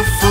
you fool.